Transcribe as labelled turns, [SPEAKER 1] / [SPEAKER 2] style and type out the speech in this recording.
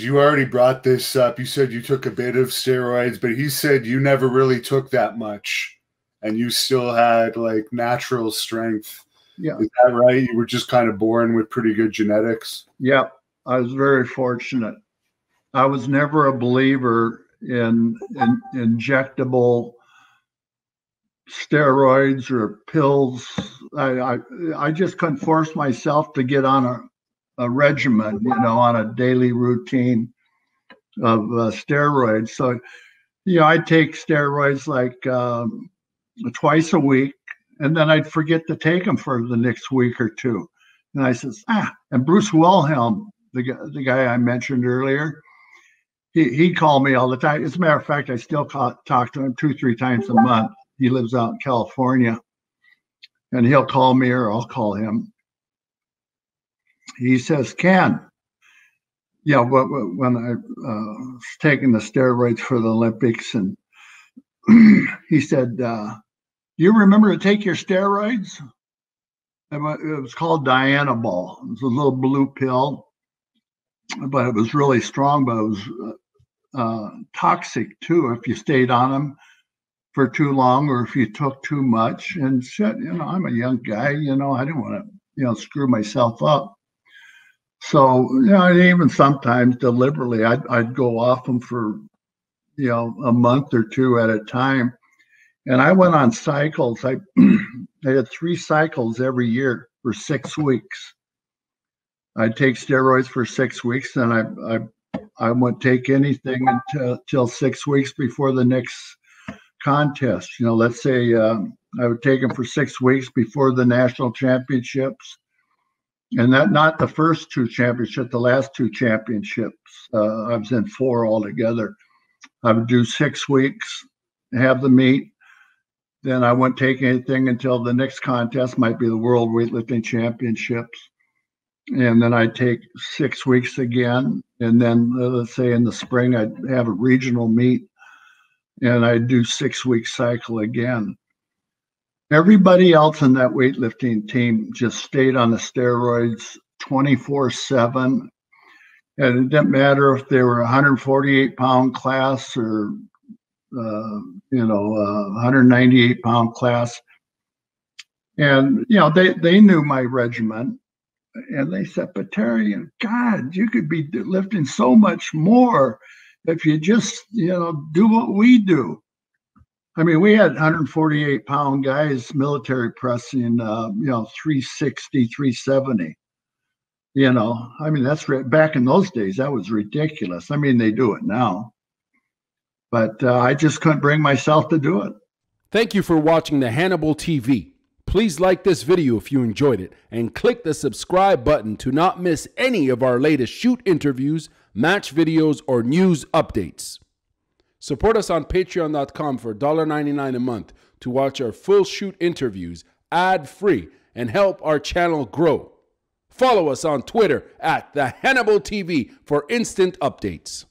[SPEAKER 1] You already brought this up. You said you took a bit of steroids, but he said you never really took that much and you still had like natural strength.
[SPEAKER 2] Yeah.
[SPEAKER 1] Is that right? You were just kind of born with pretty good genetics.
[SPEAKER 2] Yeah. I was very fortunate. I was never a believer in, in injectable steroids or pills. I, I, I just couldn't force myself to get on a, a regimen, you know, on a daily routine of uh, steroids. So, you know, I'd take steroids like um, twice a week, and then I'd forget to take them for the next week or two. And I says, ah, and Bruce Wilhelm, the, the guy I mentioned earlier, he, he called me all the time. As a matter of fact, I still call, talk to him two, three times a month. He lives out in California, and he'll call me or I'll call him. He says, Ken, yeah, but when I uh, was taking the steroids for the Olympics, and he said, uh, "You remember to take your steroids?" It was called Dianabol. It was a little blue pill, but it was really strong, but it was uh, toxic too if you stayed on them for too long or if you took too much. And shit, you know, I'm a young guy, you know, I didn't want to, you know, screw myself up. So, you know, even sometimes deliberately, I'd, I'd go off them for, you know, a month or two at a time. And I went on cycles. I, I had three cycles every year for six weeks. I'd take steroids for six weeks, and I, I, I wouldn't take anything until, until six weeks before the next contest. You know, let's say uh, I would take them for six weeks before the national championships, and that not the first two championships, the last two championships. Uh, I was in four altogether. I would do six weeks, have the meet. Then I wouldn't take anything until the next contest might be the World Weightlifting Championships. And then I'd take six weeks again. And then uh, let's say in the spring, I'd have a regional meet and I'd do six week cycle again. Everybody else in that weightlifting team just stayed on the steroids 24 7. And it didn't matter if they were 148 pound class or, uh, you know, uh, 198 pound class. And, you know, they, they knew my regimen. And they said, but Terry, God, you could be lifting so much more if you just you know do what we do i mean we had 148 pound guys military pressing uh, you know 360 370 you know i mean that's back in those days that was ridiculous. I mean they do it now. But uh, i just couldn't bring myself to do it.
[SPEAKER 3] Thank you for watching the hannibal tv Please like this video if you enjoyed it and click the subscribe button to not miss any of our latest shoot interviews, match videos, or news updates. Support us on patreon.com for $1.99 a month to watch our full shoot interviews ad free and help our channel grow. Follow us on Twitter at the Hannibal TV for instant updates.